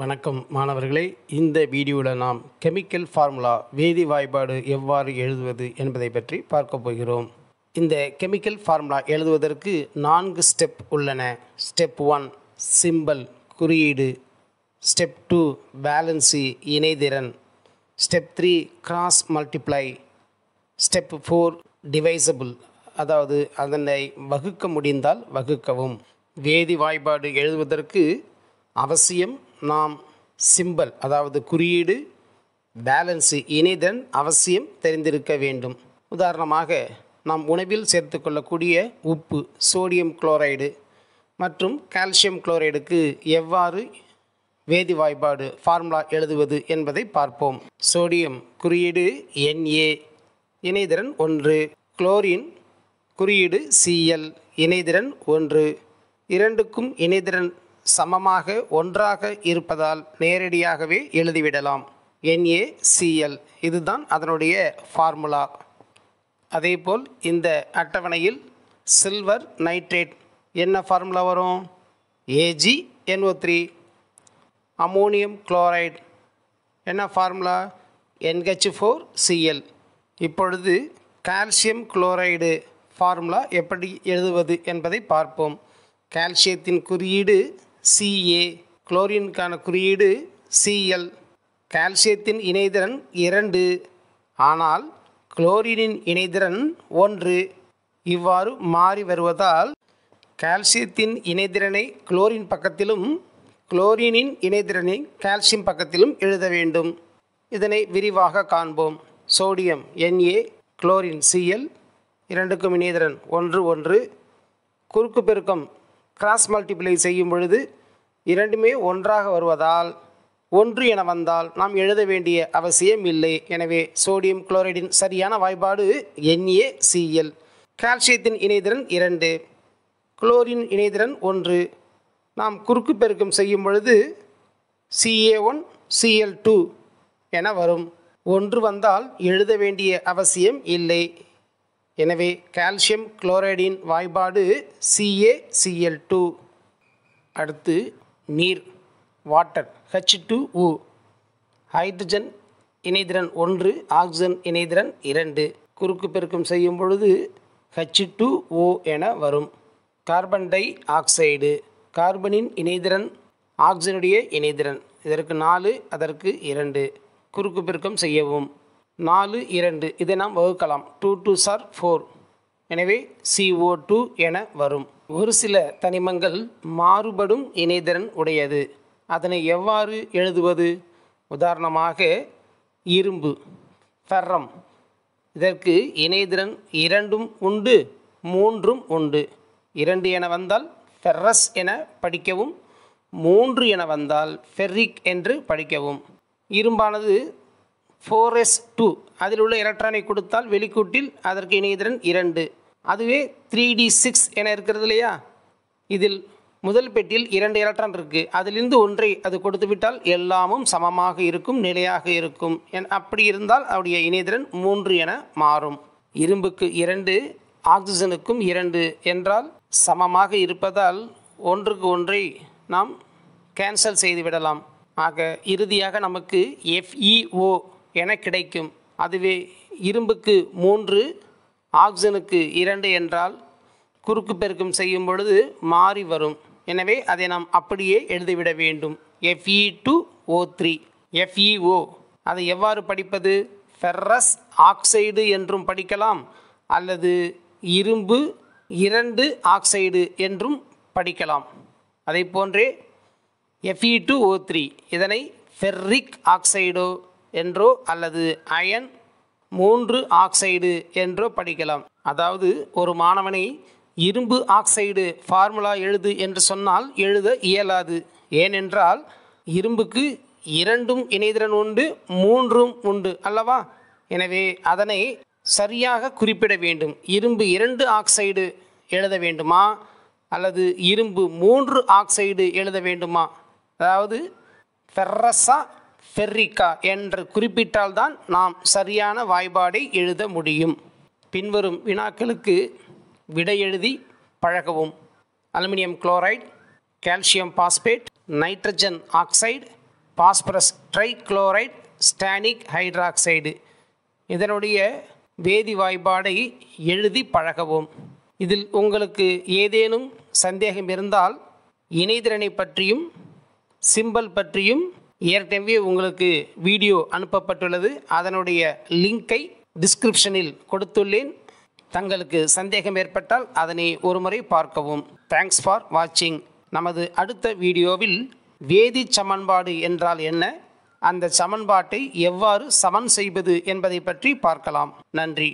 வணக்கம் மாணவர்களே. இந்த வீடியோவில் நாம் கெமிக்கல் ஃபார்முலா வேதி வாய்ப்பாடு எவ்வாறு எழுதுவது என்பதை பற்றி பார்க்க போகிறோம். இந்த கெமிக்கல் ஃபார்முலா எழுதுவதற்கு நான்கு ஸ்டெப் உள்ளன. ஸ்டெப் ஒன் சிம்பல் குறியீடு. Step two valency இணைதிறன். Step three cross multiply. Step four divisible. அதாவது அதனை வகுக்க முடிந்தால் வகுக்கவும். வேதி வாய்ப்பாடு எழுதுவதற்கு அவசியம் நாம் சிம்பல் அதாவது குறியீடு பேலன்ஸு இணைதன் அவசியம் தெரிந்திருக்க வேண்டும். உதாரணமாக நாம் உணவில் சேர்த்துக்கொள்ளக்கூடிய உப்பு சோடியம் குளோரைடு மற்றும் கால்சியம் குளோரைடுக்கு எவ்வாறு வேதி வாய்ப்பாடு ஃபார்முலா எழுதுவது என்பதை பார்ப்போம். சோடியம் குறியீடு என்ஏ இணைதிறன் ஒன்று. குளோரின் குறியீடு சிஎல் இணைதிறன் ஒன்று. இரண்டுக்கும் இணைதிறன் சமமாக ஒன்றாக இருப்பதால் நேரடியாகவே எழுதிவிடலாம். NaCl இதுதான் அதனுடைய ஃபார்முலா. அதேபோல் இந்த அட்டவணையில் சில்வர் நைட்ரேட். என்ன ஃபார்முலா வரும்? AG NO3 three. Ammonium chloride. என்ன ஃபார்முலா? என்ஹெச் ஃபோர் சிஎல் இப்பொழுது கால்சியம் குளோரைடு ஃபார்முலா எப்படி எழுதுவது என்பதை பார்ப்போம். கால்சியத்தின் குறியீடு சிஏ குளோரினுக்கான குறியீடு சிஎல் கால்சியத்தின் இணைதிறன் இரண்டு. ஆனால் குளோரினின் இணைதிறன் ஒன்று. இவ்வாறு மாறி வருவதால் கால்சியத்தின் இணைதிறனை குளோரின் பக்கத்திலும் குளோரினின் இணைதிறனை கால்சியம் பக்கத்திலும் எழுத வேண்டும். இதனை விரிவாக காண்போம். சோடியம் என்ஏ குளோரின் சிஎல் இரண்டுக்கும் இணைதிறன் ஒன்று ஒன்று. குறுக்கு பெருக்கம் கிராஸ் மல்டிப்ளை செய்யும் பொழுது இரண்டுமே ஒன்றாக வருவதால் ஒன்று என வந்தால் நாம் எழுத வேண்டிய அவசியம் இல்லை. எனவே சோடியம் குளோரைடின் சரியான வாய்ப்பாடு என்ஏசிஎல் கால்சியத்தின் இணைதிறன் இரண்டு. குளோரின் இணைதிறன் ஒன்று. நாம் குறுக்கு பெருக்கம் செய்யும் பொழுது சிஏ ஒன் சிஎல் டூ என வரும். ஒன்று வந்தால் எழுத வேண்டிய அவசியம் இல்லை. எனவே கால்சியம் குளோரைடின் வாய்பாடு சிஏ சிஎல் டூ அடுத்து நீர் வாட்டர் ஹச் டூ உ ஹைட்ரஜன் இணைதிறன் ஒன்று ஆக்சிஜன் இணைதிறன் இரண்டு. குறுக்கு பெருக்கம் செய்யும் பொழுது ஹச் டூ ஓ என வரும். கார்பன் டை ஆக்சைடு கார்பனின் இணைதிறன் ஆக்சிஜனுடைய இணைதிறன். இதற்கு நாலு அதற்கு இரண்டு. குறுக்கு பெருக்கம் செய்யவும். நாலு இரண்டு. இதை நாம் வகுக்கலாம். டூ டூ சார் ஃபோர் எனவே சிஓ டூ என வரும். ஒரு சில தனிமங்கள் மாறுபடும் இணைதிறன் உடையது. அதனை எவ்வாறு எழுதுவது? உதாரணமாக இரும்பு ஃபெர்ரம் இதற்கு இணைதிறன் இரண்டும் உண்டு மூன்றும் உண்டு. இரண்டு என வந்தால் ஃபெர்ரஸ் என படிக்கவும் மூன்று என வந்தால் ஃபெர்ரிக் என்று படிக்கவும். இரும்பானது ஃபோர் எஸ் டூ அதில் உள்ள எலக்ட்ரானை கொடுத்தால் வெளிக்கூட்டில் அதற்கு இணைதிறன் இரண்டு. அதுவே த்ரீ டி சிக்ஸ் என இருக்கிறது இல்லையா? இதில் முதல் பெட்டியில் இரண்டு எலக்ட்ரான் இருக்குது அதிலிருந்து ஒன்றை அது கொடுத்து விட்டால் எல்லாமும் சமமாக இருக்கும் நிலையாக இருக்கும். என் அப்படி இருந்தால் அவருடைய இணைதிறன் மூன்று என மாறும். இரும்புக்கு இரண்டு ஆக்சிஜனுக்கும் இரண்டு என்றால் சமமாக இருப்பதால் ஒன்றுக்கு ஒன்றை நாம் கேன்சல் செய்து விடலாம் ஆக இறுதியாக நமக்கு எஃப்இஓ என கிடைக்கும். அதுவே இரும்புக்கு மூன்று ஆக்சிஜனுக்கு இரண்டு என்றால் குறுக்கு பெருக்கம் செய்யும் பொழுது மாறி வரும். எனவே அதை நாம் அப்படியே எழுதிவிட வேண்டும். FE two O three FEO அதை எவ்வாறு படிப்பது? ஃபெர்ரஸ் ஆக்சைடு என்றும் படிக்கலாம். அல்லது இரும்பு இரண்டு ஆக்சைடு என்றும் படிக்கலாம். அதை போன்றே எஃப்இ டூ ஓ த்ரீ இதனை ஃபெர்ரிக் ஆக்சைடோ என்றோ அல்லது அயன் மூன்று ஆக்சைடு என்றோ படிக்கலாம். அதாவது ஒரு மாணவனை இரும்பு ஆக்சைடு ஃபார்முலா எழுது என்று சொன்னால் எழுத இயலாது. ஏனென்றால் இரும்புக்கு இரண்டும் இணைதிறன் உண்டு மூன்றும் உண்டு அல்லவா? எனவே அதனை சரியாக குறிப்பிட வேண்டும். இரும்பு இரண்டு ஆக்சைடு எழுத வேண்டுமா? அல்லது இரும்பு மூன்று ஆக்சைடு எழுத வேண்டுமா? அதாவது ஃபெர்ரஸா ஃபெர்ரிக்கா என்று குறிப்பிட்டால்தான் நாம் சரியான வாய்பாடை எழுத முடியும். பின்வரும் வினாக்களுக்கு விடை எழுதி பழகவும். Aluminium chloride calcium phosphate nitrogen oxide phosphorus trichloride stannic hydroxide. இதனுடைய வேதி வாய்பாடை எழுதி பழகவும். இதில் உங்களுக்கு ஏதேனும் சந்தேகம் இருந்தால் இணைதிறனை பற்றியும் சிம்பல் பற்றியும் ஏற்கனவே உங்களுக்கு வீடியோ அனுப்பப்பட்டுள்ளது. அதனுடைய லிங்கை டிஸ்கிரிப்ஷனில் கொடுத்துள்ளேன். தங்களுக்கு சந்தேகம் ஏற்பட்டால் அதனை ஒருமுறை பார்க்கவும். தேங்க்ஸ் ஃபார் வாட்சிங் நமது அடுத்த வீடியோவில் வேதி சமன்பாடு என்றால் என்ன? அந்த சமன்பாட்டை எவ்வாறு சமன் செய்வது என்பதை பற்றி பார்க்கலாம். நன்றி.